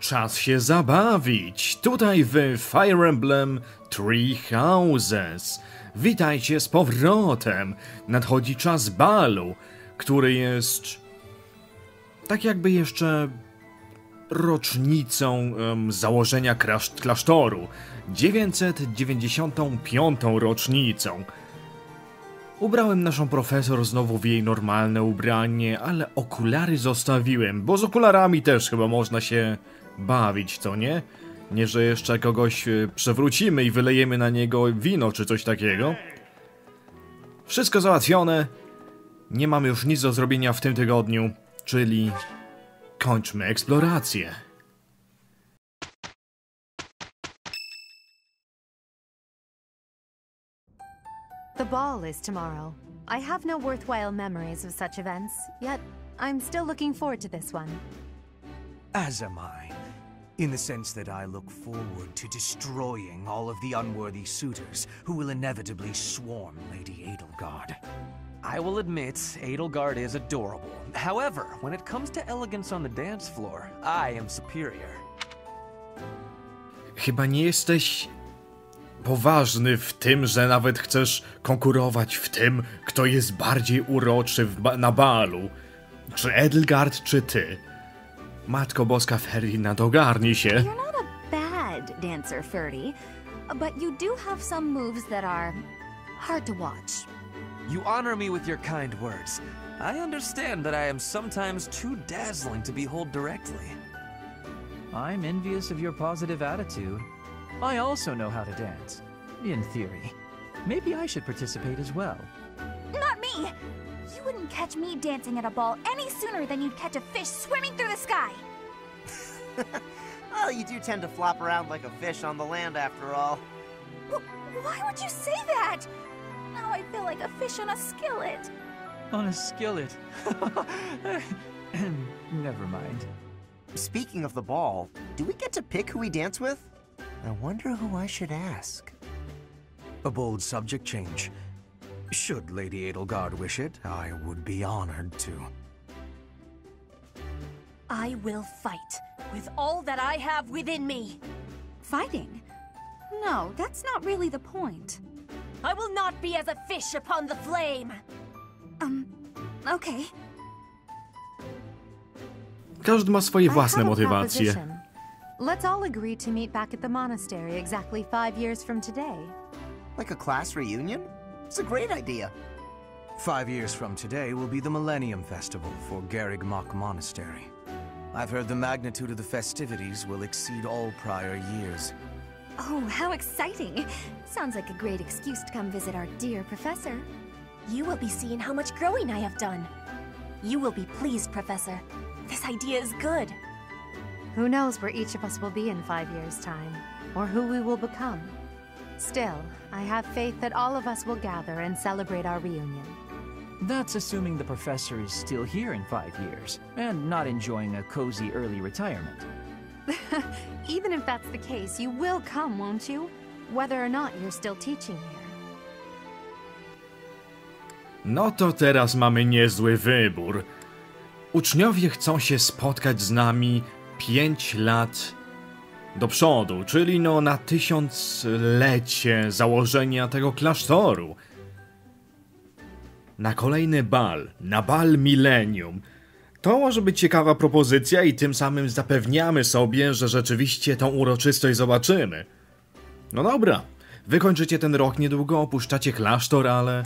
Czas się zabawić. Tutaj w Fire Emblem Three Houses. Witajcie z powrotem. Nadchodzi czas balu, który jest tak jakby jeszcze rocznicą em, założenia klasztoru. 995. rocznicą. Ubrałem naszą profesor znowu w jej normalne ubranie, ale okulary zostawiłem, bo z okularami też chyba można się bawić, co nie? Nie, że jeszcze kogoś e, przewrócimy i wylejemy na niego wino czy coś takiego. Wszystko załatwione. Nie mamy już nic do zrobienia w tym tygodniu, czyli kończmy eksplorację. The ball is tomorrow. I have no worthwhile memories of such events, yet I'm still looking forward to this one. As am I. In the sense that I look forward to destroying all of the unworthy suitors who will inevitably swarm Lady Edelgard. I will admit, Edelgard is adorable. However, when it comes to elegance on the dance floor, I am superior. Chyba nie jesteś poważny w tym, że nawet chcesz konkurować w tym, kto jest bardziej uroczy w ba- na balu. Czy Edelgard, czy ty? Matko Boska Ferdinand, ogarnij się. You're not a bad dancer, Ferdy, but you do have some moves that are hard to watch. You honor me with your kind words. I understand that I am sometimes too dazzling to behold directly. I'm envious of your positive attitude. I also know how to dance. In theory. Maybe I should participate as well. Not me! You wouldn't catch me dancing at a ball any sooner than you'd catch a fish swimming through the sky. Well, you do tend to flop around like a fish on the land after all. Wh- Why would you say that? Now I feel like a fish on a skillet. On a skillet. Never mind. Speaking of the ball, do we get to pick who we dance with? I wonder who I should ask. A bold subject change. Should Lady Edelgard wish it, I would be honored to. I will fight with all that I have within me. Fighting? No, that's not really the point. I will not be as a fish upon the flame. Um, okay. Każdy ma swoje I własne motywacje. Let's all agree to meet back at the monastery exactly five years from today. Like a class reunion? It's a great idea. Five years from today will be the Millennium Festival for Garrigmach Monastery. I've heard the magnitude of the festivities will exceed all prior years. Oh, how exciting! Sounds like a great excuse to come visit our dear professor. You will be seeing how much growing I have done. You will be pleased, Professor. This idea is good. Who knows where each of us will be in five years' time, or who we will become. Still, I have faith that all of us will gather and celebrate our reunion. That's assuming the professor is still here in five years, and not enjoying a cozy early retirement. Even if that's the case, you will come, won't you? Whether or not you're still teaching here. No to teraz mamy niezły wybór. Uczniowie chcą się spotkać z nami 5 lat do przodu, czyli no na tysiąclecie założenia tego klasztoru. Na kolejny bal, na bal milenium. To może być ciekawa propozycja i tym samym zapewniamy sobie, że rzeczywiście tą uroczystość zobaczymy. No dobra, wykończycie ten rok niedługo, opuszczacie klasztor, ale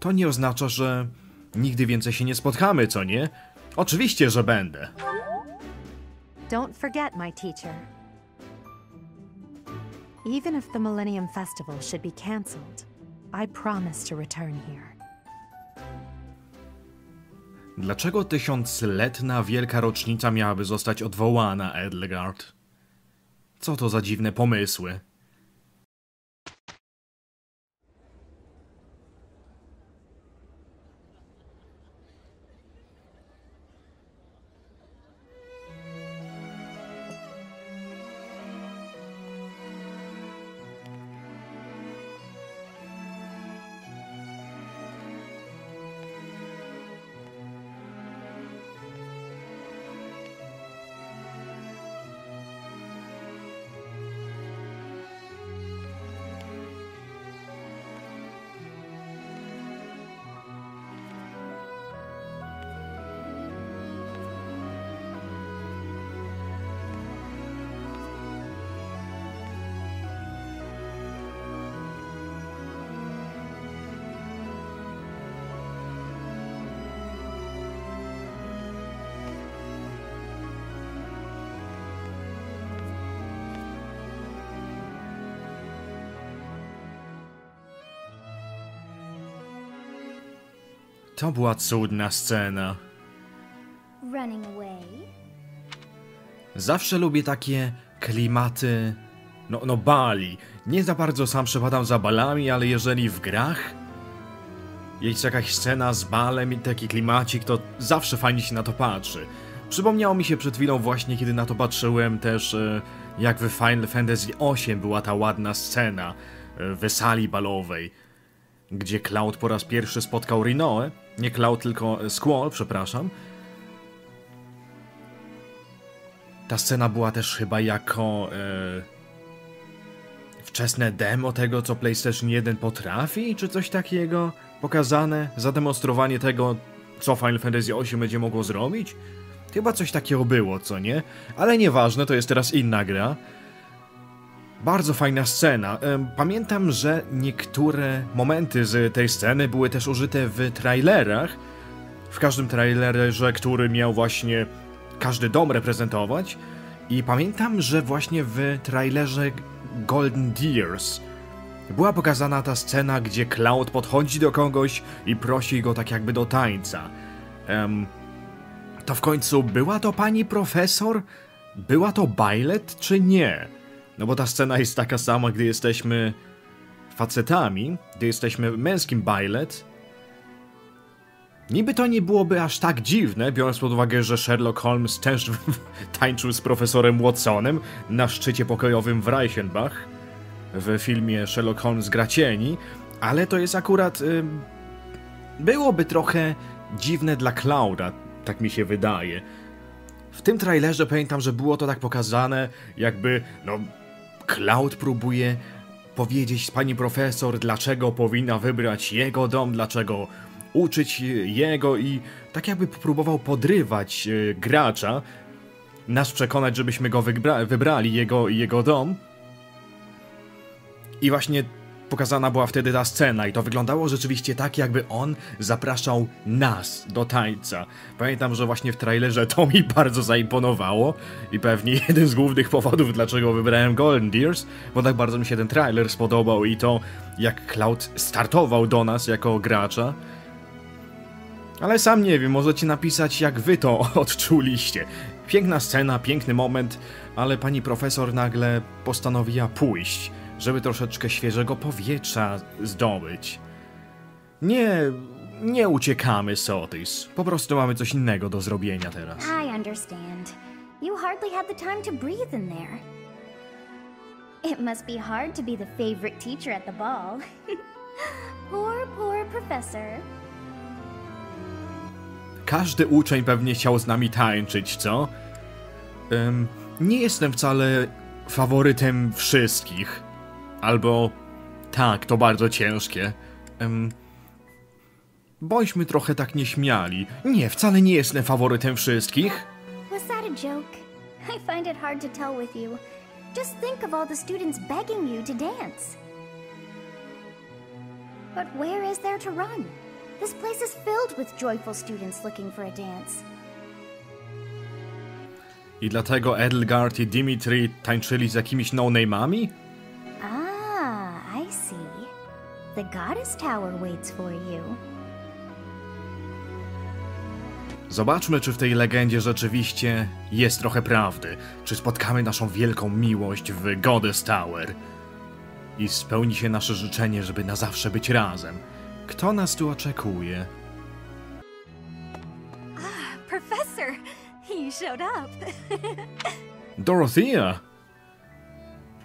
to nie oznacza, że nigdy więcej się nie spotkamy, co nie? Oczywiście, że będę. Don't forget, my teacher. Even if the Millennium Festival should be cancelled, I promise to return here. Dlaczego tysiącletna wielka rocznica miałaby zostać odwołana, Edelgard? Co to za dziwne pomysły? To była cudna scena. Zawsze lubię takie klimaty. No, no bali. Nie za bardzo sam przepadam za balami, ale jeżeli w grach jest jakaś scena z balem i taki klimacik, to zawsze fajnie się na to patrzy. Przypomniało mi się przed chwilą właśnie, kiedy na to patrzyłem też, e, jak w Final Fantasy VIII była ta ładna scena e, w sali balowej, gdzie Cloud po raz pierwszy spotkał Rinoę. Nie Cloud, tylko e, Squall, przepraszam. Ta scena była też chyba jako e, wczesne demo tego, co PlayStation 1 potrafi, czy coś takiego pokazane, zademonstrowanie tego, co Final Fantasy VIII będzie mogło zrobić. Chyba coś takiego było, co nie? Ale nieważne, to jest teraz inna gra. Bardzo fajna scena. Pamiętam, że niektóre momenty z tej sceny były też użyte w trailerach. W każdym trailerze, który miał właśnie każdy dom reprezentować. I pamiętam, że właśnie w trailerze Golden Deers była pokazana ta scena, gdzie Cloud podchodzi do kogoś i prosi go tak jakby do tańca. Em, to w końcu była to pani profesor? Była to Bailet, czy nie? No bo ta scena jest taka sama, gdy jesteśmy facetami, gdy jesteśmy męskim Bailet. Niby to nie byłoby aż tak dziwne, biorąc pod uwagę, że Sherlock Holmes też tańczył z profesorem Watsonem na szczycie pokojowym w Reichenbach w filmie Sherlock Holmes gra cieni, ale to jest akurat... ym, byłoby trochę dziwne dla Clouda, tak mi się wydaje. W tym trailerze pamiętam, że było to tak pokazane, jakby, no, Cloud próbuje powiedzieć pani profesor, dlaczego powinna wybrać jego dom, dlaczego uczyć jego i tak jakby próbował podrywać e, gracza, nas przekonać, żebyśmy go wybra- wybrali, jego, jego dom. I właśnie pokazana była wtedy ta scena i to wyglądało rzeczywiście tak, jakby on zapraszał nas do tańca. Pamiętam, że właśnie w trailerze to mi bardzo zaimponowało i pewnie jeden z głównych powodów, dlaczego wybrałem Golden Deers, bo tak bardzo mi się ten trailer spodobał i to, jak Cloud startował do nas jako gracza. Ale sam nie wiem, możecie napisać jak wy to odczuliście. Piękna scena, piękny moment, ale pani profesor nagle postanowiła pójść, żeby troszeczkę świeżego powietrza zdobyć. Nie, nie uciekamy, Sotis. Po prostu mamy coś innego do zrobienia teraz. I understand. You hardly had the time to breathe in there. It must be hard to be the favorite teacher at the ball. poor, poor professor. Każdy uczeń pewnie chciał z nami tańczyć, co? Ym, nie jestem wcale faworytem wszystkich. Albo tak, to bardzo ciężkie. Ym, bądźmy trochę tak nieśmiali. Nie, wcale nie jestem faworytem wszystkich. Was that a joke? I find it hard to tell with you. Just think of all the students begging you to dance. But where is there to run? This place is filled with joyful students looking for a dance. I dlatego Edelgard i Dimitri tańczyli z jakimiś no-name'ami? The Goddess Tower waits for you. Zobaczmy, czy w tej legendzie rzeczywiście jest trochę prawdy. Czy spotkamy naszą wielką miłość w Goddess Tower. I spełni się nasze życzenie, żeby na zawsze być razem. Kto nas tu oczekuje? Professor, you showed up. Dorothea!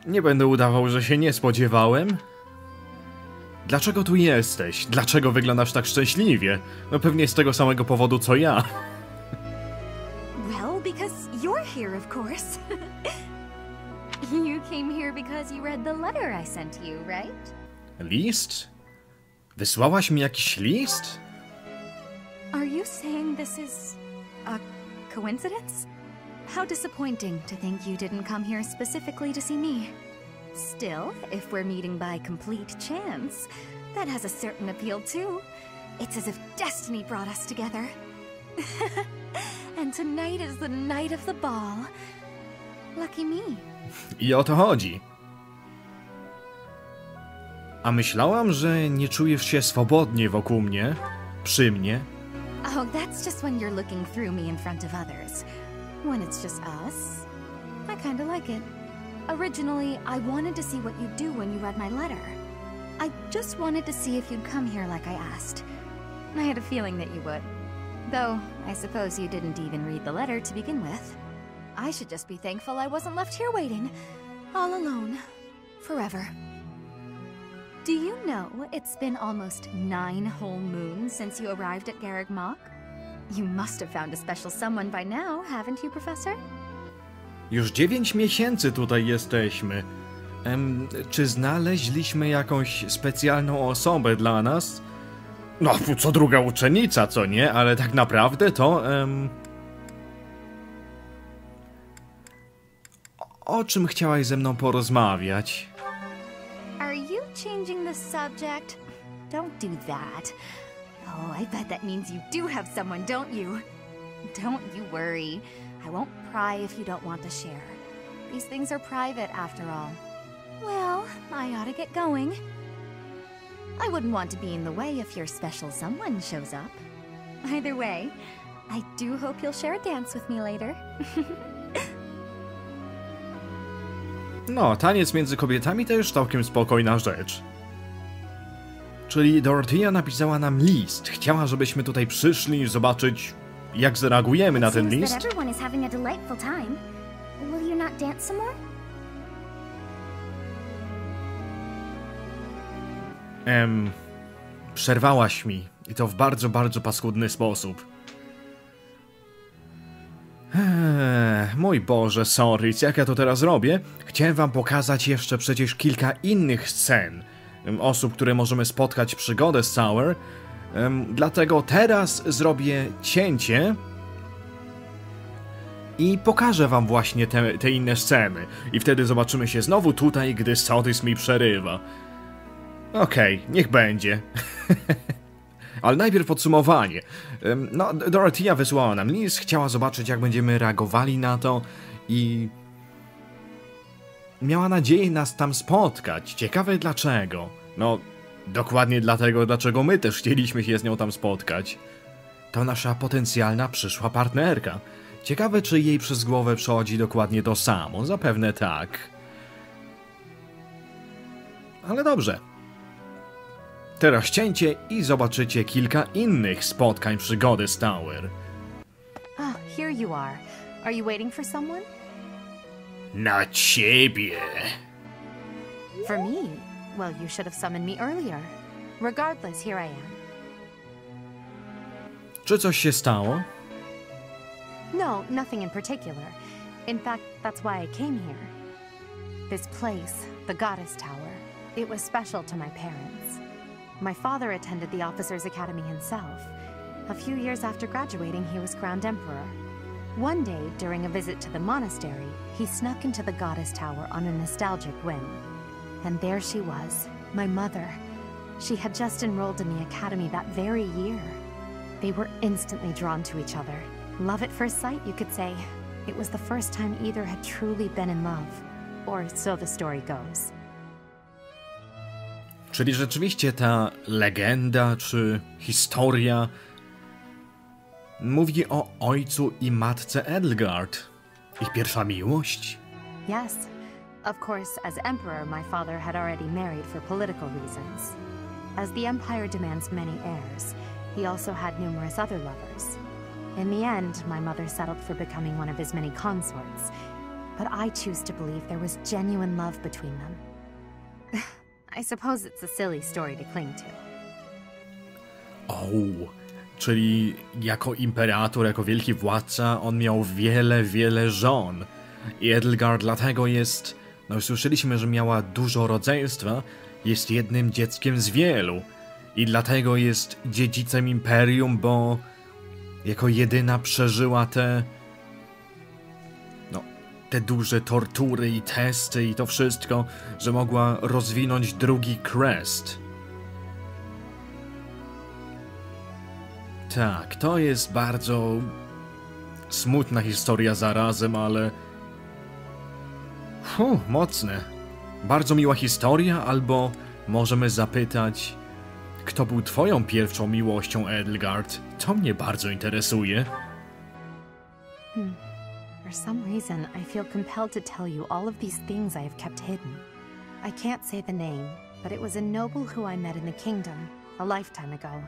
Nie będę udawał, że się nie spodziewałem. Dlaczego tu jesteś? Dlaczego wyglądasz tak szczęśliwie? No pewnie z tego samego powodu co ja. well, because you're here, of course. You came here because you read the letter I sent you, right? List? Wysłałaś mi jakiś list? Are you saying this is a coincidence? How disappointing to think you didn't come here specifically to see me. Still, if we're meeting by complete chance, that has a certain appeal too. It's as if destiny brought us together. and tonight is the night of the ball. Lucky me. I o to chodzi. A myślałam, że nie czujesz się swobodnie wokół mnie. przy mnie. Oh, that's just when you're looking through me in front of others. When it's just us, I kinda like it. Originally, I wanted to see what you'd do when you read my letter. I just wanted to see if you'd come here like I asked. I had a feeling that you would. Though, I suppose you didn't even read the letter to begin with. I should just be thankful I wasn't left here waiting, all alone, forever. Do you know it's been almost nine whole moons since you arrived at Garreg Mach? You must have found a special someone by now, haven't you, Professor? Już dziewięć miesięcy tutaj jesteśmy. Em, czy znaleźliśmy jakąś specjalną osobę dla nas? No, co druga uczennica, co nie? Ale tak naprawdę to... Em... O czym chciałaś ze mną porozmawiać? Are you changing the subject? Don't do that. Oh, I bet that means you do have someone, don't you? Don't you worry. I won't pry if you don't want to share. These things are private, after all. Well, I ought to get going. I wouldn't want to be in the way if your special someone shows up. Either way, I do hope you'll share a dance with me later. No, taniec między kobietami to już całkiem spokojna rzecz. Czyli Dorothea napisała nam list. Chciała, żebyśmy tutaj przyszli zobaczyć, jak zareagujemy na ten list. Em, przerwałaś mi i to w bardzo, bardzo paskudny sposób. Eee, mój Boże, sorry, jak ja to teraz robię? Chciałem wam pokazać jeszcze przecież kilka innych scen. Osób, które możemy spotkać przy Goddess Tower. Dlatego teraz zrobię cięcie i pokażę wam właśnie te, te inne sceny. I wtedy zobaczymy się znowu tutaj, gdy Sodys mi przerywa. Okej, niech będzie. Ale najpierw podsumowanie. No, Dorothea wysłała nam list, chciała zobaczyć, jak będziemy reagowali na to i... Miała nadzieję nas tam spotkać. Ciekawe dlaczego. No, dokładnie dlatego, dlaczego my też chcieliśmy się z nią tam spotkać. To nasza potencjalna przyszła partnerka. Ciekawe, czy jej przez głowę przechodzi dokładnie to samo. Zapewne tak. Ale dobrze. Teraz cięcie i zobaczycie kilka innych spotkań przy Goddess Tower. Ah, here you are. Are you waiting for someone? Na ciebie! For me? Well, you should have summoned me earlier. Regardless, here I am. Czy coś się stało? No, nothing in particular. In fact, that's why I came here. This place, the Goddess Tower, it was special to my parents. My father attended the Officers' Academy himself. A few years after graduating, he was crowned emperor. One day, during a visit to the monastery, he snuck into the Goddess Tower on a nostalgic whim. And there she was, my mother. She had just enrolled in the academy that very year. They were instantly drawn to each other. Love at first sight, you could say. It was the first time either had truly been in love. Or so the story goes. Czyli rzeczywiście ta legenda czy historia mówi o ojcu i matce Edelgard. Ich pierwsza miłość? Yes. Of course, as emperor, my father had already married for political reasons. As the empire demands many heirs, he also had numerous other lovers. In the end, my mother settled for becoming one of his many consorts. But I choose to believe there was genuine love between them. I suppose it's a silly story to cling to. O, czyli jako imperator, jako wielki władca, on miał wiele, wiele żon. I Edelgard dlatego jest, no słyszeliśmy, że miała dużo rodzeństwa, jest jednym dzieckiem z wielu. I dlatego jest dziedzicem imperium, bo jako jedyna przeżyła te, no, te duże tortury i testy i to wszystko, że mogła rozwinąć drugi crest. Tak, to jest bardzo smutna historia zarazem, ale. Fu, mocne. Bardzo miła historia, albo możemy zapytać, Kto był twoją pierwszą miłością, Edelgard? To mnie bardzo interesuje. For some reason, I feel compelled to tell you all of these things I have kept hidden. I can't say the name, but it was a noble who I met in the kingdom a lifetime ago.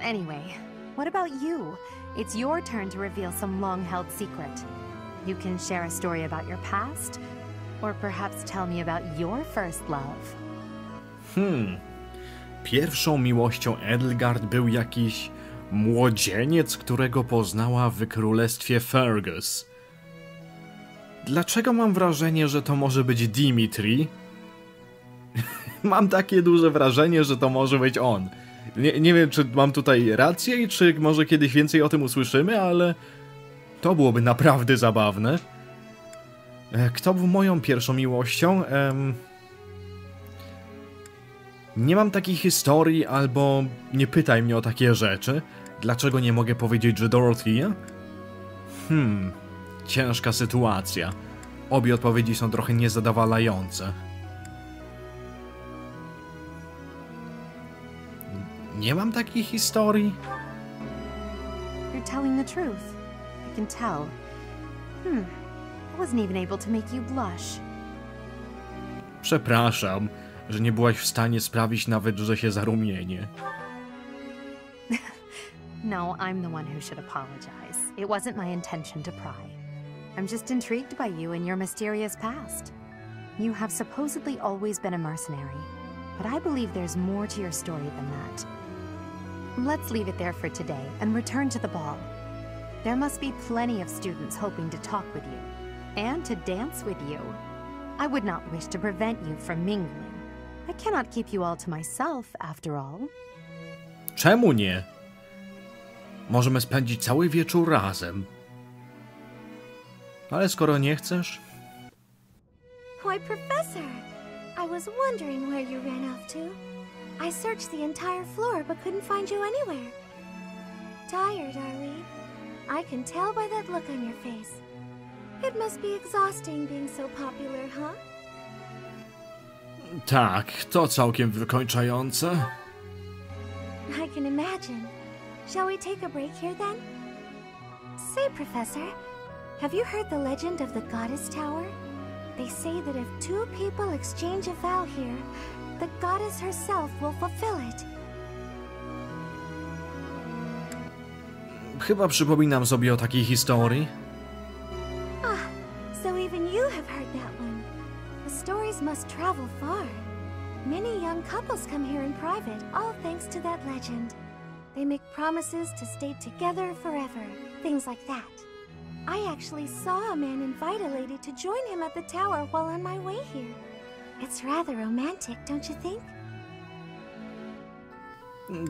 Anyway, what about you? It's your turn to reveal some long held secret. You can share a story about your past, or perhaps tell me about your first love. Pierwszą miłością Edelgard był jakiś młodzieniec, którego poznała w królestwie Fergus. Dlaczego mam wrażenie, że to może być Dimitri? mam takie duże wrażenie, że to może być on. Nie, nie wiem, czy mam tutaj rację czy może kiedyś więcej o tym usłyszymy, ale to byłoby naprawdę zabawne. E, Kto był moją pierwszą miłością? Em... Nie mam takiej historii, albo nie pytaj mnie o takie rzeczy. Dlaczego nie mogę powiedzieć, że Dorothea? Hmm, ciężka sytuacja. Obie odpowiedzi są trochę niezadowalające. Nie mam takiej historii. You're telling the truth. I can tell. Hmm. I wasn't even able to make you blush. Przepraszam, że nie byłaś w stanie sprawić nawet, że się zarumienię. No, I'm the one who should apologize. It wasn't my intention to pry. I'm just intrigued by you and your mysterious past. You have supposedly always been a mercenary, but I believe there's more to your story than that. Let's leave it there for today and return to the ball. There must be plenty of students hoping to talk with you and to dance with you. I would not wish to prevent you from mingling. I cannot keep you all to myself, after all. Czemu nie? Możemy spędzić cały wieczór razem. Ale skoro nie chcesz, Why, Professor! I was wondering where you ran off to. I searched the entire floor but couldn't find you anywhere. Tired, are we? I can tell by that look on your face. It must be exhausting being so popular, huh? tak, to całkiem wykończające. I can imagine. Shall we take a break here then? Say, Professor, have you heard the legend of the Goddess Tower? They say that if two people exchange a vow here, the goddess herself will fulfill it. Chyba przypominam sobie o takiej historii. Ah, so even you have heard that one. The stories must travel far. Many young couples come here in private, all thanks to that legend. They make promises to stay together forever, things like that. I actually saw a man invite a lady to join him at the tower while on my way here. It's rather romantic, don't you think?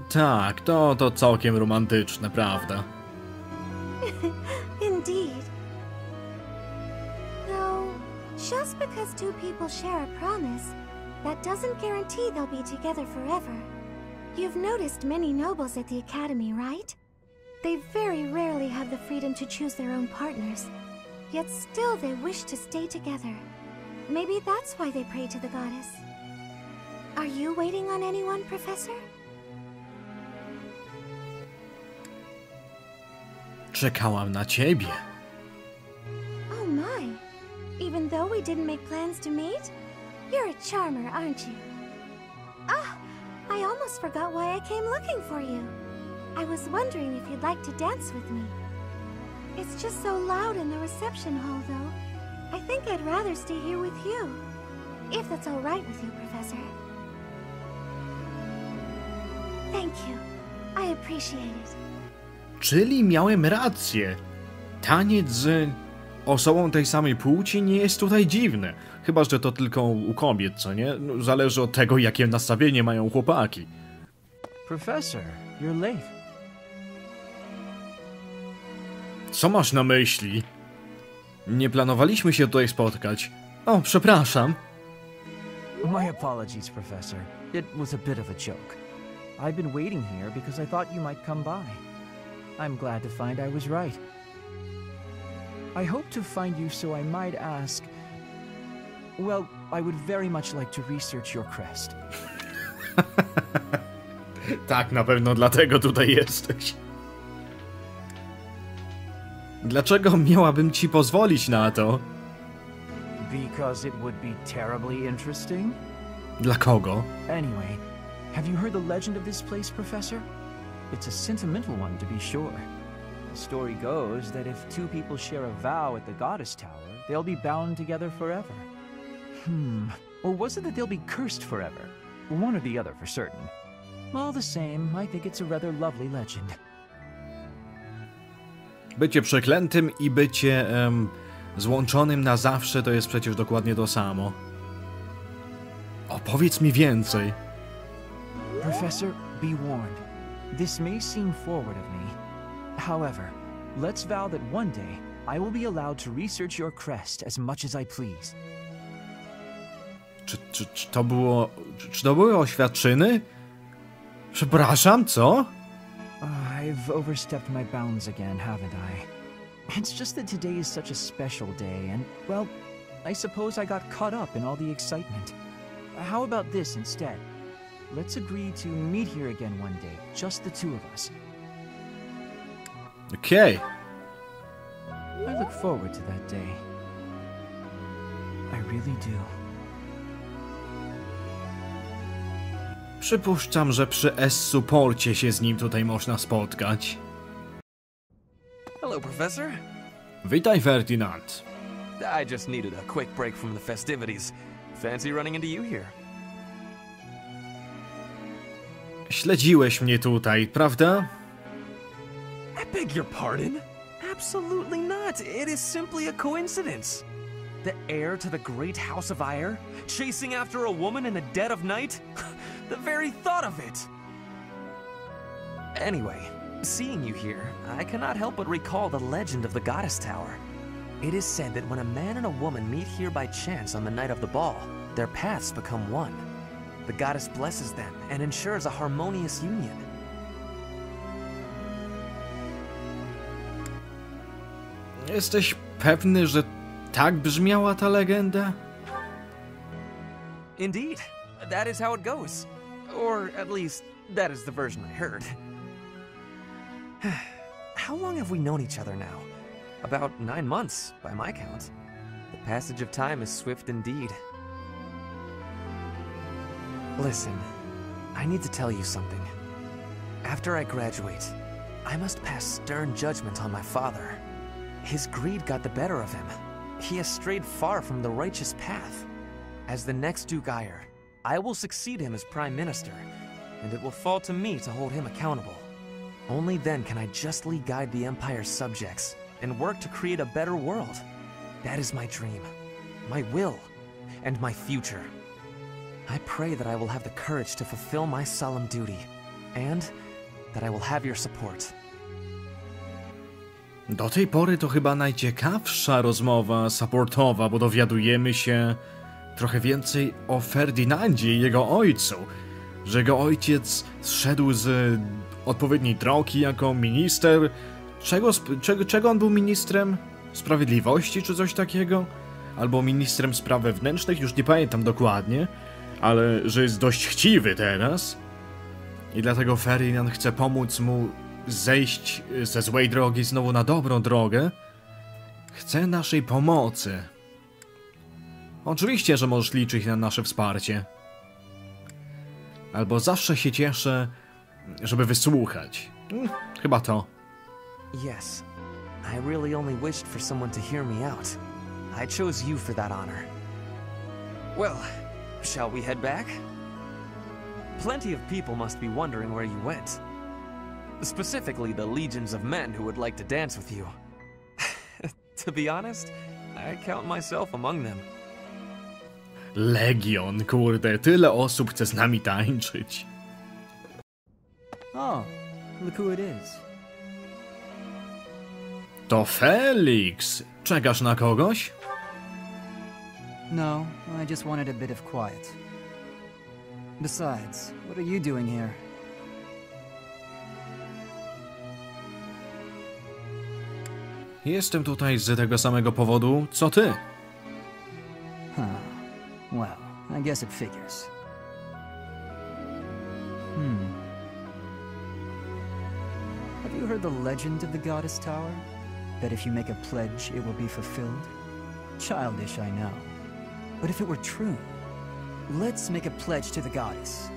Tak, to, to całkiem romantyczne, prawda? Indeed. Though, just because two people share a promise, that doesn't guarantee they'll be together forever. You've noticed many nobles at the Academy, right? They very rarely have the freedom to choose their own partners. Yet still they wish to stay together. Maybe that's why they pray to the goddess. Are you waiting on anyone, Professor? Czekałam na ciebie. Oh my. Even though we didn't make plans to meet? You're a charmer, aren't you? Ah, I almost forgot why I came looking for you. I was wondering if you'd like to dance with me. It's just so loud in the reception hall, though. I think I'd rather stay here with you. If that's all right with you, Professor. Thank you. I appreciate it. Czyli miałem rację. Taniec z osobą tej samej płci nie jest tutaj dziwny. Chyba, że to tylko u kobiet, co nie? No, Zależy od tego, jakie nastawienie mają chłopaki. Professor, you're late. Co masz na myśli? Nie planowaliśmy się tutaj spotkać. O, przepraszam. My apologies, Professor. It was a bit of a joke. I've been waiting here because I thought you might come by. I'm glad to find I was right. I hope to find you so I might ask. Well, I would very much like to research your crest. Tak, na pewno dlatego tutaj jesteś. Dlaczego miałabym ci pozwolić na to? Because it would be terribly interesting? Dla kogo? Anyway, have you heard the legend of this place, Professor? It's a sentimental one, to be sure. The story goes that if two people share a vow at the Goddess Tower, they'll be bound together forever. Hmm. Or was it that they'll be cursed forever? One or the other for certain. All the same, I think it's a rather lovely legend. Bycie przeklętym i bycie em, złączonym na zawsze to jest przecież dokładnie to samo. Opowiedz mi więcej. Professor, be warned. This may seem forward of me. However, let's vow that one day I will be allowed to research your crest as much as I please. Czy, czy, czy to było. Czy, to były oświadczyny? Przepraszam, co? I've overstepped my bounds again, haven't I? It's just that today is such a special day, and, well, I suppose I got caught up in all the excitement. How about this instead? Let's agree to meet here again one day, just the two of us. Okay. I look forward to that day. I really do. Przypuszczam, że przy S-Supporcie się z nim tutaj można spotkać. Hello, Professor. Witaj, Ferdinand. I just needed a quick break from the festivities. Fancy running into you here. Śledziłeś mnie tutaj, prawda? I beg your pardon? Absolutely not. It is simply a coincidence. The heir to the great House of Ire? Chasing after a woman in the dead of night? the very thought of it! Anyway, seeing you here, I cannot help but recall the legend of the Goddess Tower. It is said that when a man and a woman meet here by chance on the night of the ball, their paths become one. The goddess blesses them and ensures a harmonious union. Jesteś pewny, że tak brzmiała ta legenda? Indeed, that is how it goes. Or at least, that is the version I heard. how long have we known each other now? About nine months, by my count. The passage of time is swift indeed. Listen, I need to tell you something. After I graduate, I must pass stern judgment on my father. His greed got the better of him. He has strayed far from the righteous path. As the next Duke Ire, I will succeed him as Prime Minister, and it will fall to me to hold him accountable. Only then can I justly guide the Empire's subjects and work to create a better world. That is my dream, my will, and my future. I pray that I will have the courage to fulfill my solemn duty, and that I will have your support. Do tej pory to chyba najciekawsza rozmowa supportowa, bo dowiadujemy się trochę więcej o Ferdynandzie i jego ojcu. Że jego ojciec zszedł z odpowiedniej drogi jako minister. Czego, czego, czego on był ministrem? Sprawiedliwości czy coś takiego? Albo ministrem spraw wewnętrznych, już nie pamiętam dokładnie, ale że jest dość chciwy teraz. I dlatego Ferdynand chce pomóc mu zejść ze złej drogi znowu na dobrą drogę. Chce naszej pomocy. Oczywiście, że możesz liczyć na nasze wsparcie. Albo zawsze się cieszę, żeby wysłuchać. Hmm, Chyba to. Yes, I really only wished for someone to hear me out. I chose you for that honor. Well, shall we head back? Plenty of people must be wondering where you went. Specifically, the legions of men who would like to dance with you. to be honest, I count myself among them. Legion, kurde, tyle osób chce z nami tańczyć. Oh, look who it is. To Felix! Czekasz na kogoś? No, I just wanted a bit of quiet. Besides, what are you doing here? Jestem tutaj z tego samego powodu, co ty. Huh. Well, I guess it figures. Hmm. Have you heard the legend of the Goddess Tower? That if you make a pledge, it will be fulfilled? Childish, I know. But if it were true, let's make a pledge to the Goddess.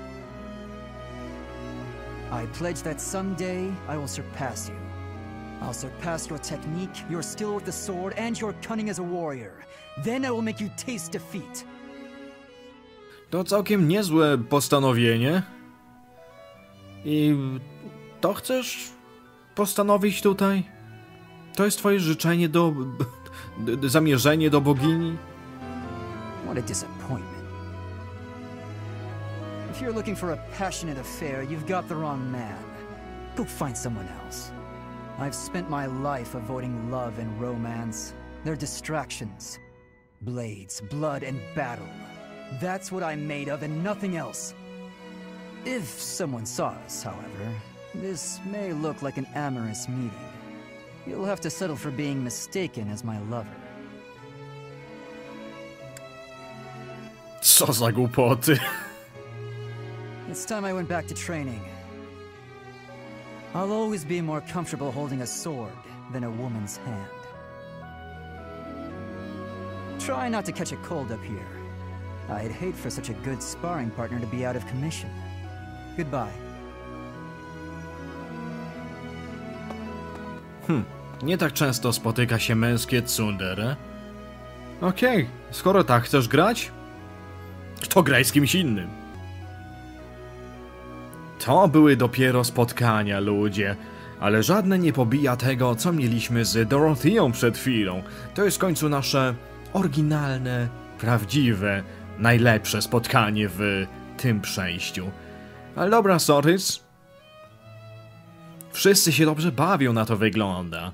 I pledge that someday I will surpass you. I'll surpass your technique, your skill with the sword, and your cunning as a warrior. Then I will make you taste defeat. To całkiem niezłe postanowienie. I to chcesz postanowić tutaj? To jest twoje życzenie do... zamierzenie do bogini? What a disappointment. If you're looking for a passionate affair, you've got the wrong man. Go find someone else. I've spent my life avoiding love and romance. They're distractions. Blades, blood, and battle. That's what I'm made of and nothing else. If someone saw us, however, this may look like an amorous meeting. You'll have to settle for being mistaken as my lover. Za głupoty. It's time I went back to training. I'll always be more comfortable holding a sword than a woman's hand. Try not to catch a cold up here. I'd hate for such a good sparring partner to be out of commission. Goodbye. Hmm, Nie tak często spotyka się męskie tsundere. Okej, skoro tak chcesz grać, to graj z kimś innym. To były dopiero spotkania, ludzie, ale żadne nie pobija tego, co mieliśmy z Dorotheą przed chwilą. To jest w końcu nasze oryginalne, prawdziwe, najlepsze spotkanie w tym przejściu. Ale dobra, Sorys. Wszyscy się dobrze bawią, na to wygląda.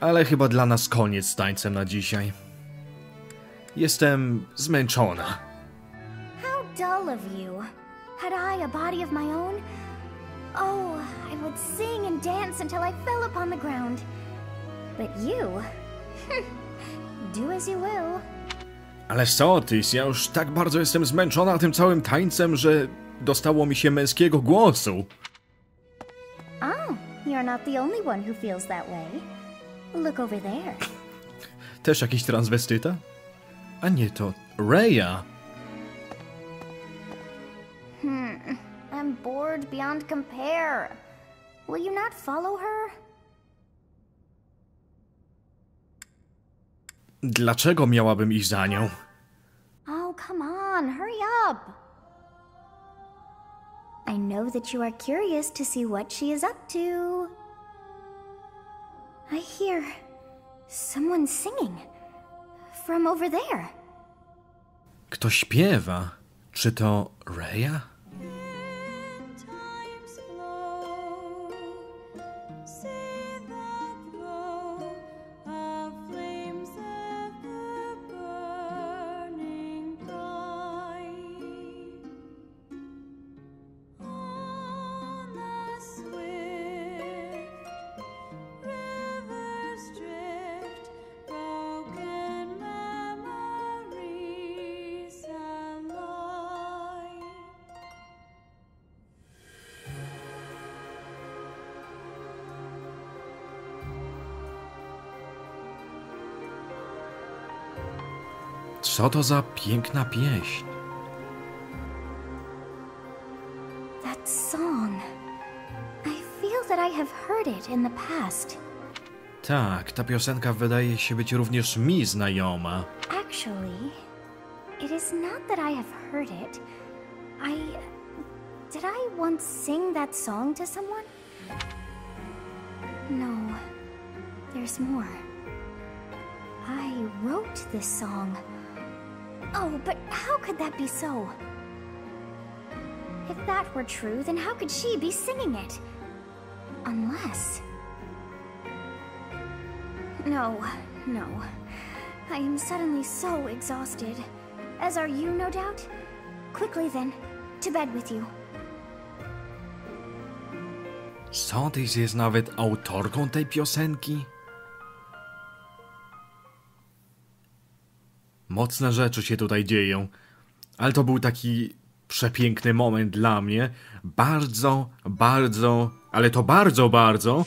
Ale chyba dla nas koniec z tańcem na dzisiaj. Jestem zmęczona. Dull of you. Had I a body of my own? Oh, I would sing and dance until I fell upon the ground. But you... do as you will. Ale Sotis, ja już tak bardzo jestem zmęczona tym całym tańcem, że dostało mi się męskiego głosu. Oh, you're not the only one who feels that way. Look over there. Też jakiś transwestyta? A nie, to Rhea. Beyond compare. Will you not follow her? Dlaczego miałabym iść za nią? Oh, come on, hurry up. I know that you are curious to see what she is up to. I hear someone singing from over there. Kto śpiewa? Czy to Rhea? Co to za piękna pieśń? That song. I feel that I have heard it in the past. Tak, ta piosenka wydaje się być również mi znajoma. Actually, it is not that I have heard it. I. Did I once sing that song to someone? No. There's more. I wrote this song. Oh, but how could that be so? If that were true, then how could she be singing it? Unless. No, no. I am suddenly so exhausted. As are you, no doubt? Quickly then, to bed with you. Sotis jest nawet autorką tej piosenki? Mocne rzeczy się tutaj dzieją. Ale to był taki przepiękny moment dla mnie. Bardzo, bardzo, ale to bardzo, bardzo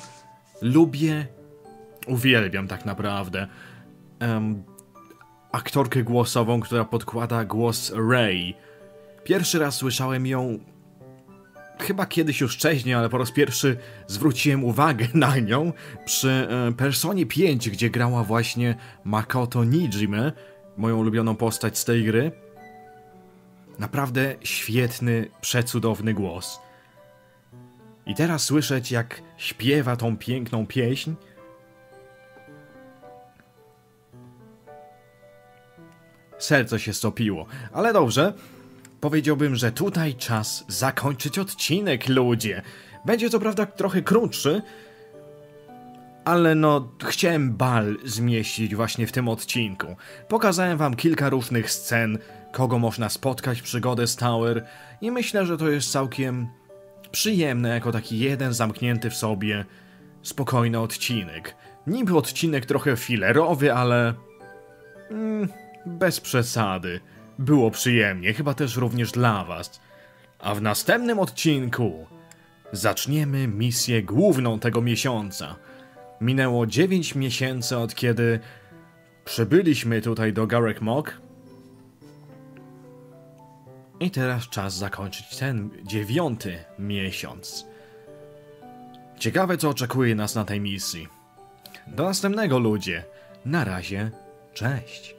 lubię, uwielbiam tak naprawdę em, aktorkę głosową, która podkłada głos Ray. Pierwszy raz słyszałem ją chyba kiedyś już wcześniej, ale po raz pierwszy zwróciłem uwagę na nią przy e, Personie 5, gdzie grała właśnie Makoto Nijime, moją ulubioną postać z tej gry. Naprawdę świetny, przecudowny głos. I teraz słyszeć, jak śpiewa tą piękną pieśń. Serce się stopiło, ale dobrze. Powiedziałbym, że tutaj czas zakończyć odcinek, ludzie. Będzie co prawda trochę krótszy, ale no, chciałem bal zmieścić właśnie w tym odcinku. Pokazałem wam kilka różnych scen, kogo można spotkać w przygodę z Tower i myślę, że to jest całkiem przyjemne jako taki jeden zamknięty w sobie spokojny odcinek. Niby odcinek trochę filerowy, ale mm, bez przesady. Było przyjemnie, chyba też również dla was. A w następnym odcinku zaczniemy misję główną tego miesiąca. Minęło 9 miesięcy od kiedy przybyliśmy tutaj do Garek Mok. I teraz czas zakończyć ten dziewiąty miesiąc. Ciekawe co oczekuje nas na tej misji. Do następnego ludzie. Na razie, cześć.